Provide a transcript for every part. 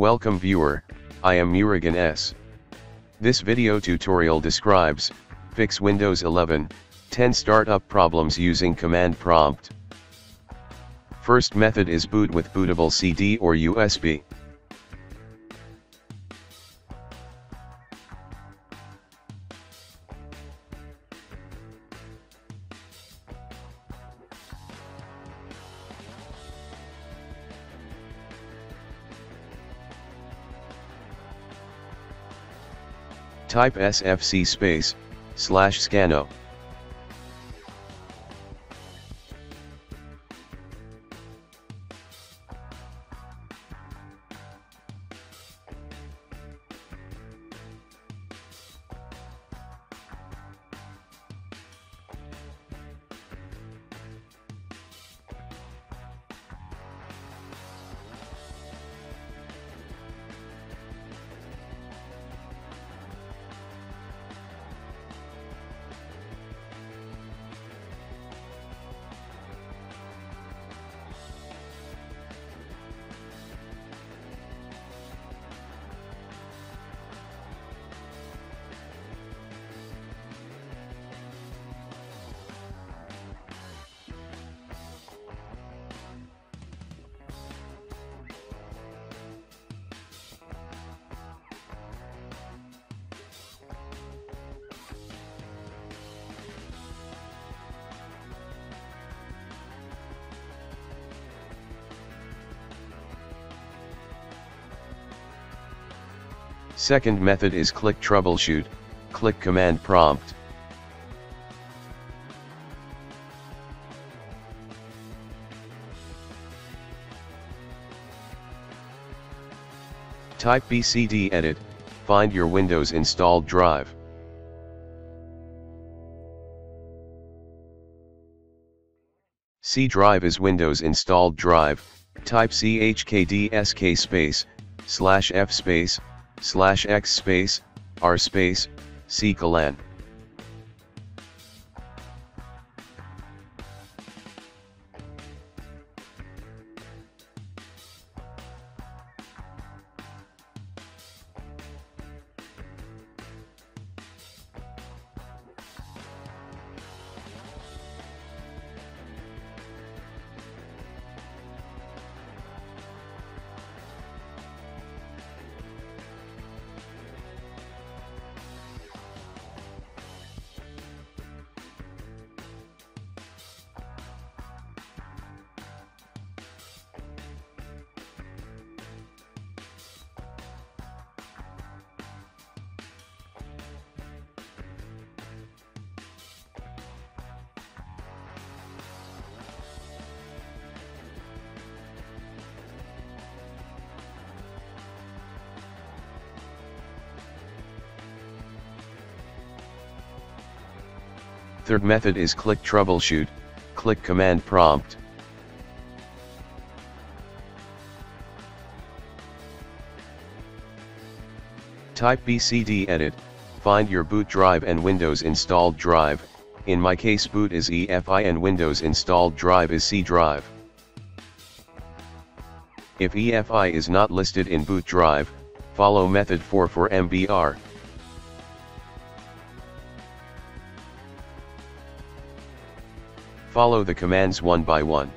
Welcome viewer, I am Murugan S. This video tutorial describes, fix Windows 11, 10 startup problems using command prompt. First method is boot with bootable CD or USB. Type sfc space, slash scannow. Second method is click troubleshoot, click command prompt. Type bcd edit, find your Windows installed drive. C drive is Windows installed drive, type chkdsk space, slash f space, slash x space, r space, c Third method is click troubleshoot, click command prompt. Type bcd edit, find your boot drive and Windows installed drive, in my case boot is EFI and Windows installed drive is C drive. If EFI is not listed in boot drive, follow method 4 for MBR. Follow the commands one by one.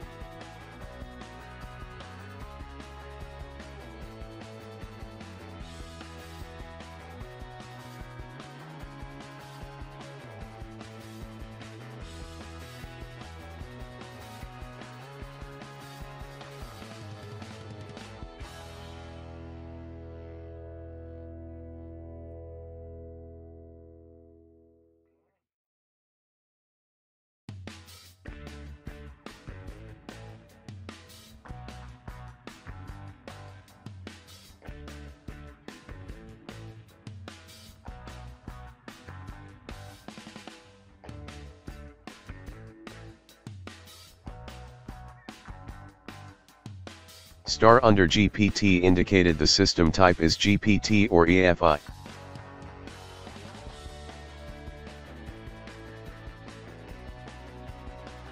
Star under GPT indicated the system type is GPT or EFI.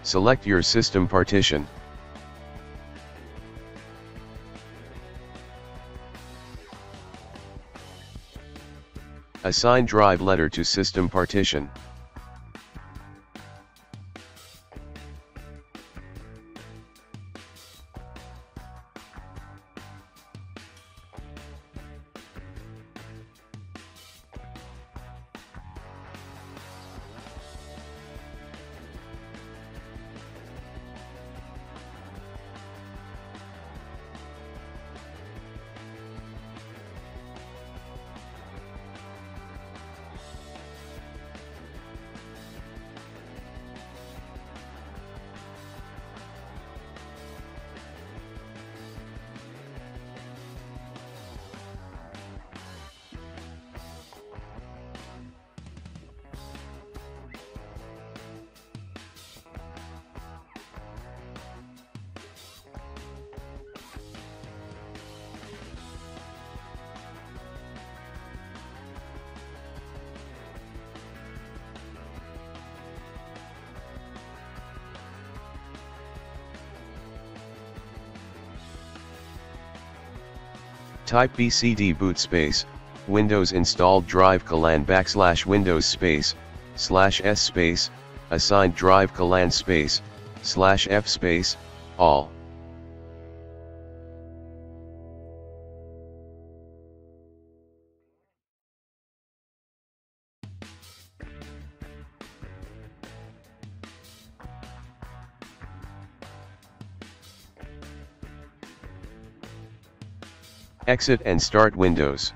Select your system partition. Assign drive letter to system partition. Type BCD boot space, Windows installed drive colan backslash Windows space, slash S space, assigned drive colan space, slash F space, all. Exit and start Windows.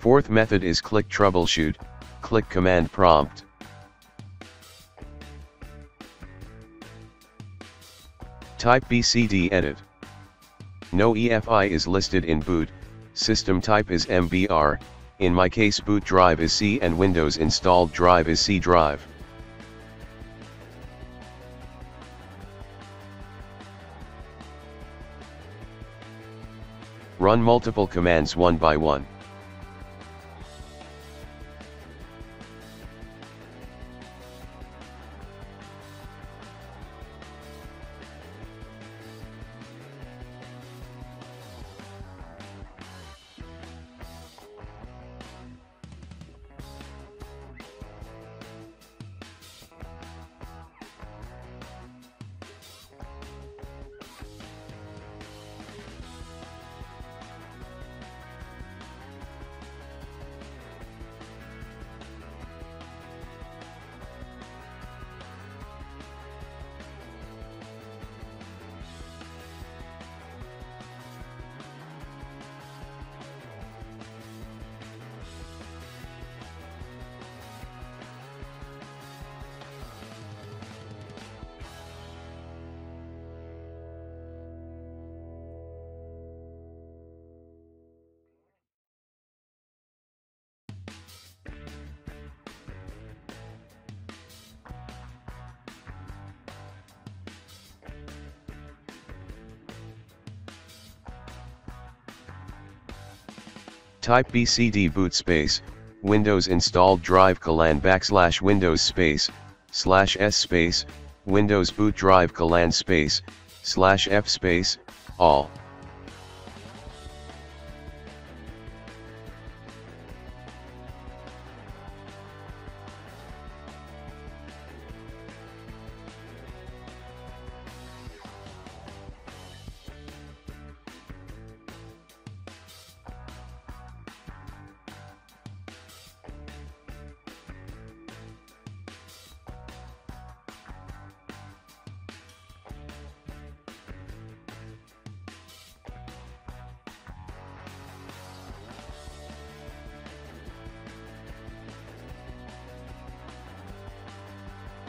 Fourth method is click troubleshoot, click command prompt. Type BCD edit. No EFI is listed in boot, system type is MBR, in my case boot drive is C and Windows installed drive is C drive. Run multiple commands one by one. Type BCD boot space, Windows installed drive colan backslash Windows space, slash S space, Windows boot drive colan space, slash F space, all.